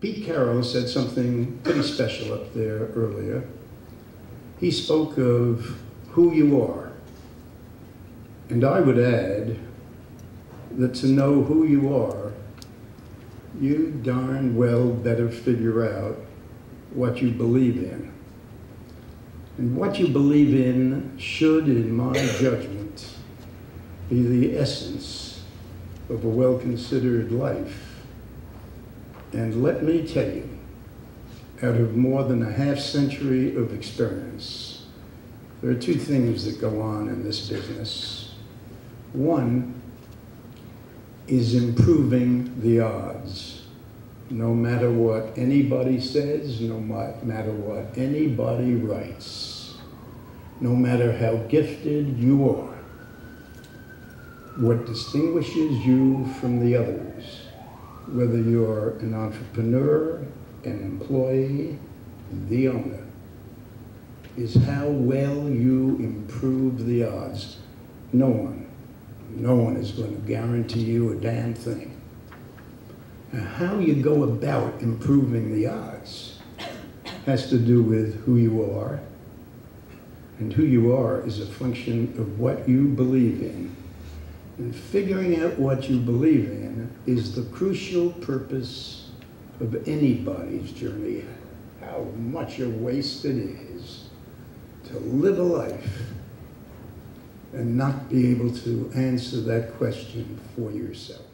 Pete Carroll said something pretty special up there earlier. He spoke of who you are. And I would add that to know who you are, you darn well better figure out what you believe in. And what you believe in should, in my judgment, be the essence of a well considered life. And let me tell you, out of more than a half century of experience, there are two things that go on in this business. One is improving the odds. No matter what anybody says, no matter what anybody writes, no matter how gifted you are, what distinguishes you from the others whether you're an entrepreneur, an employee, the owner, is how well you improve the odds. No one, no one is going to guarantee you a damn thing. Now, how you go about improving the odds has to do with who you are, and who you are is a function of what you believe in and figuring out what you believe in is the crucial purpose of anybody's journey. How much a waste it is to live a life and not be able to answer that question for yourself.